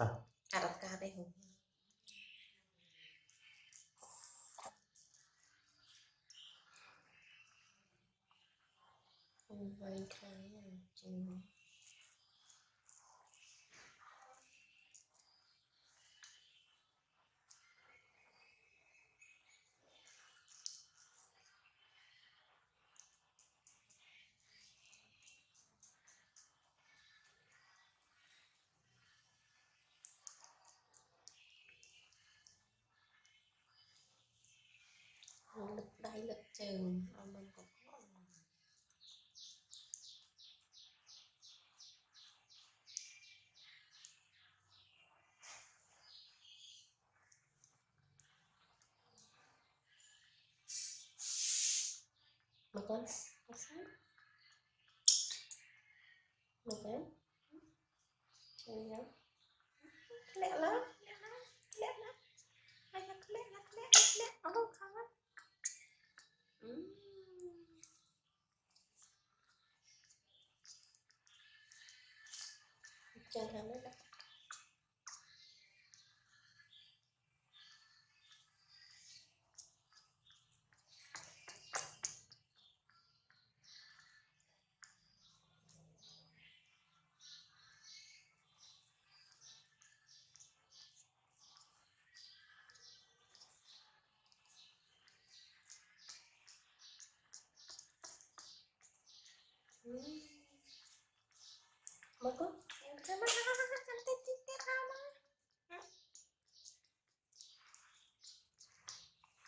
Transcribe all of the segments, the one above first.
อัดปากกาไปหูไว้ครั้งจริง trường ông mình cũng có ông mà con mà sáng mà sáng lẹ lắm জানলাম না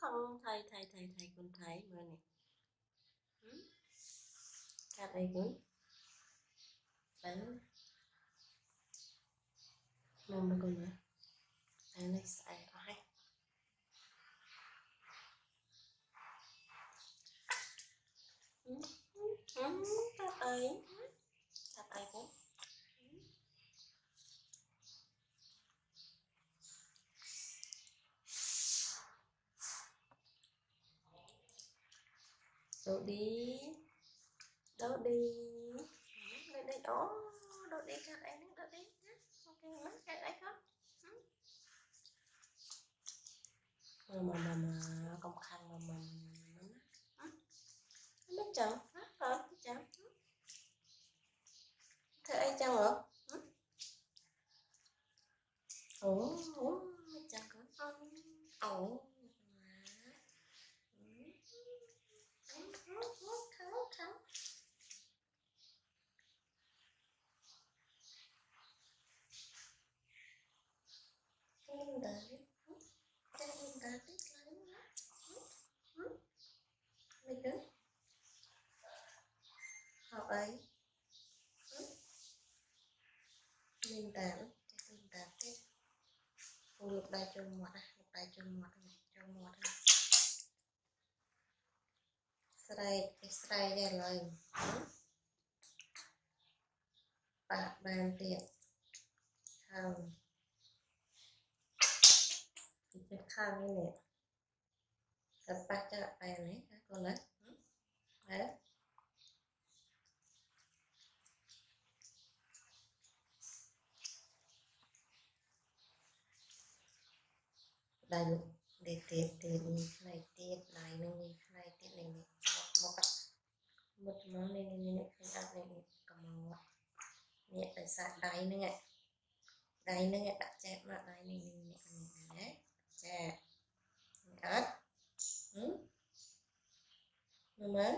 ផងថៃថៃថៃថៃគុណថៃមើលនេះកាត់អីគុណទៅមើលមកគុណមើលតែនេះស្អែក Đổ đi. Đổ đi. Đổ đi. Ồ, Đổ đi các ấy nữa Đổ đi Ok nó cắt ấy không mà mà mà công khăn mà mà nó mất chồng à lục đai cho mọt này cho mọt này ស្រែកគេស្រែកឯឡើយបាក់បានទៀតខាងពីពេលខាងនេះនេះតែបាក់ចាក់បែរនេះកូនណាហ៎ ដៃលោកទៀតទៀតទៀតនេះផ្នែកទៀតដៃនឹងនេះផ្នែកទៀតនេះនេះមកមកមុតមកនេះនេះនេះឃើញអត់នេះនេះកំមកនេះដោយសារដៃហ្នឹងដៃហ្នឹងដាក់ចែកមកដៃនេះនេះនេះណាចែកអត់ហឹមមើលមើល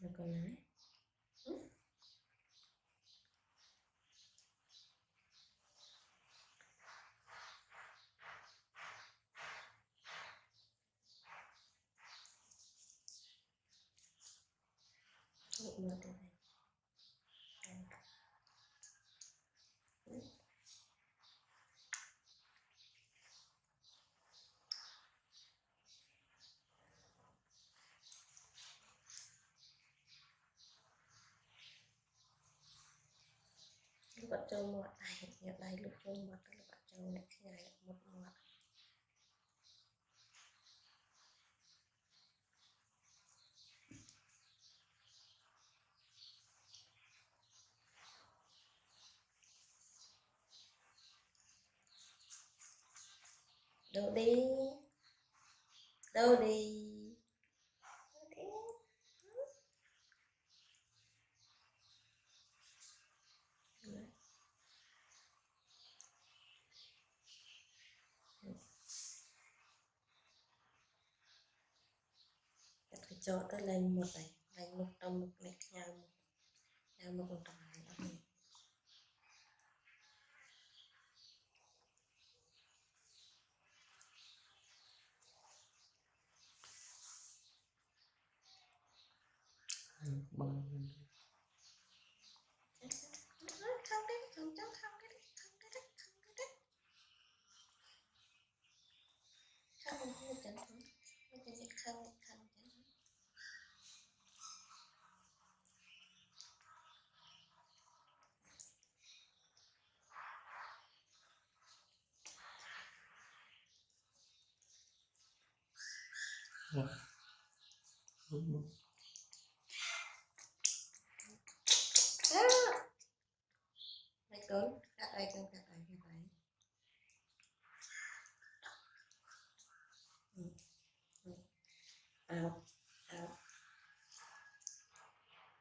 មកកន្លែង ഇങ്ങോട്ട് các bạn cho mọt này hiện nay lúc trâu mọt các bạn trâu này ngày một mọt đâu đi? Đâu đi? Đặt cái chỗ tới lên một này, lên một trong một này nhà một nhà một trong Vâng. Đúng, đúng.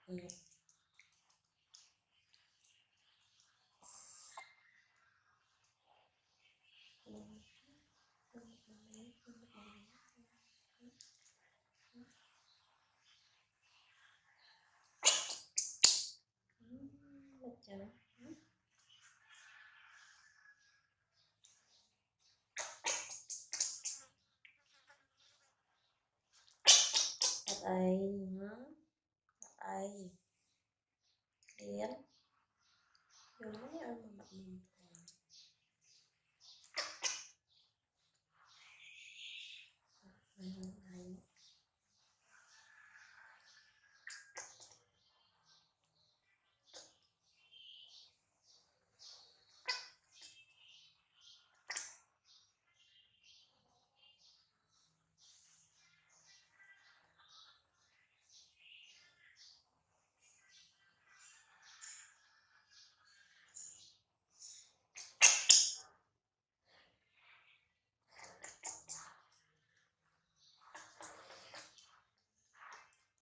Yeah. ai kiến nhiều lắm ăn mà mặt mình Mm-hmm.